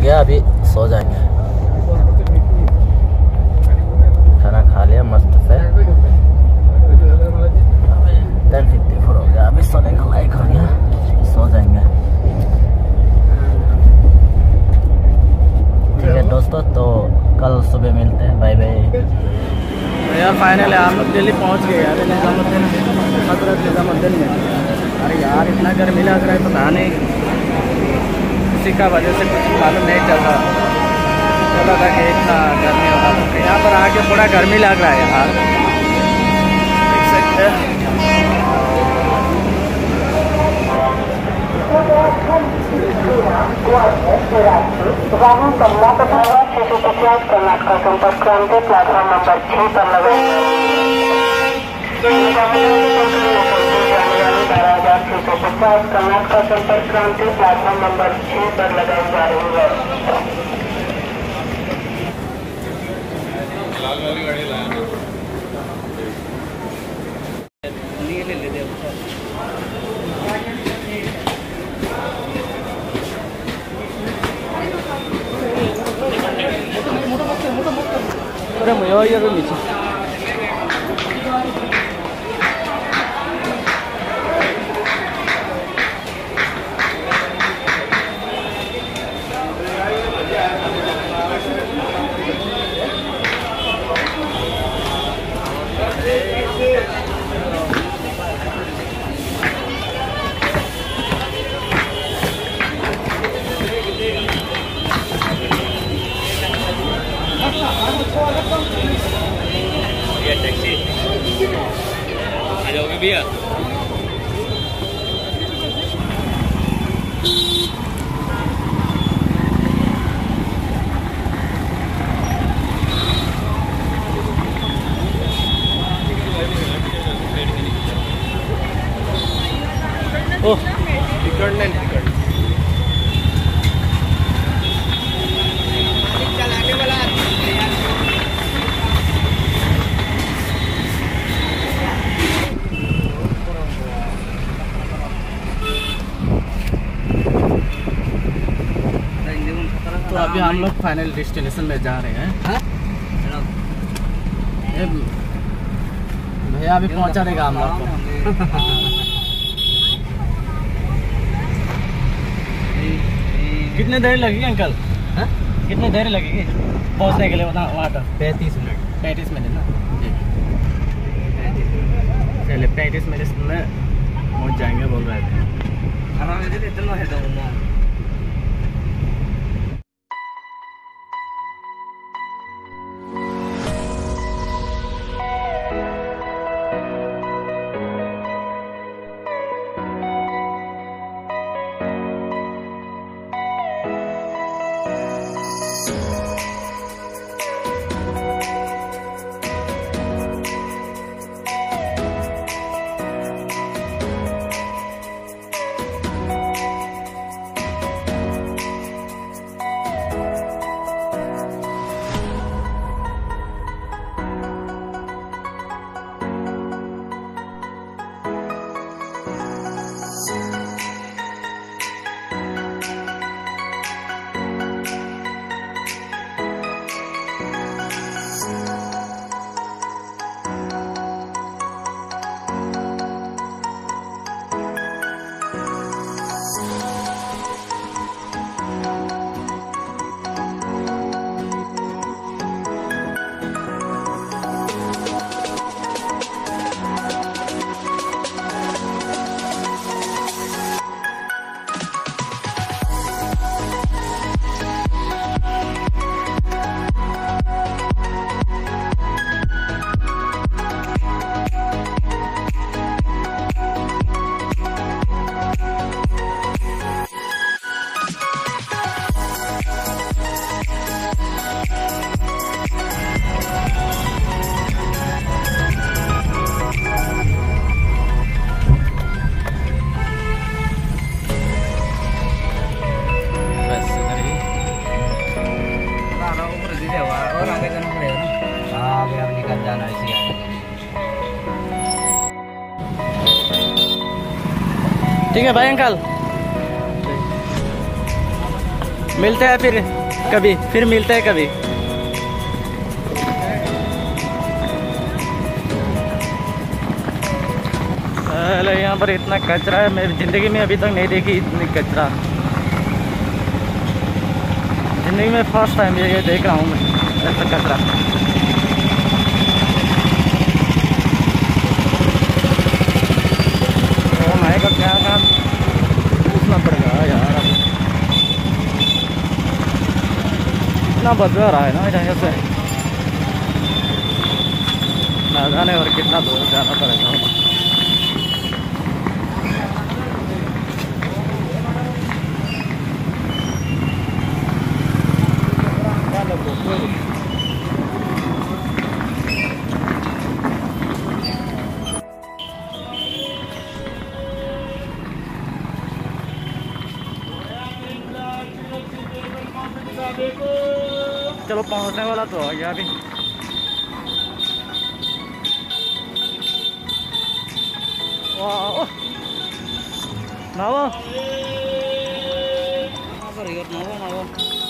गया, अभी सो जाएँगे। खाना खा लिया, मस्त से। टेन फिफ्टी फोर हो गया, अभी सोने का लाइक हो गया। सो जाएँगे। ठीक है दोस्तों तो कल सुबह मिलते हैं। बाय बाय यार फाइनल लोग दिल्ली पहुँच गए यार निज़ामुद्दीन हज़रत निज़ामुद्दीन में अरे यार, इतना गर्मी लग रहा है, पता नहीं। वाहन कमला तथा शिशु पचास कर्नाटक संपर्क क्रांति प्लेटफॉर्म नंबर छह पर लगे बारह हज़ार छह सौ सत्ताईस कर्नाटका संपर्क क्रांति प्लेटफॉर्म नंबर छह पर लगाई जा रही है अरे मैं ये नीचे। beer. तो अभी हम लोग फाइनल डेस्टिनेशन में जा रहे हैं। भैया अभी पहुँचा देगा हम लोग को। कितने देर लगेगी अंकल? कितने देर लगेगी? पहुँचने के लिए वहाँ वहाँ तक? पैंतीस मिनट। पैंतीस मिनट ना? चलिए पैंतीस मिनट में पहुँच जाएँगे बोल रहे थे। निकल जाना इसी ठीक है भाई अंकल। मिलते हैं फिर कभी, फिर मिलते हैं कभी। पहले यहाँ पर इतना कचरा है, मेरी ज़िंदगी में अभी तक नहीं देखी इतनी कचरा। ज़िंदगी में फ़र्स्ट टाइम ये देख रहा हूँ मैं ऐसा कचरा ओ मैं का क्या काम पूछना पड़ेगा यार अब इतना बदला रहा है ना जगह से ना जाने और कितना दूर जाना पड़ेगा चलो पहुंचने वाला तो आ गया अभी वाह नावा Apa riot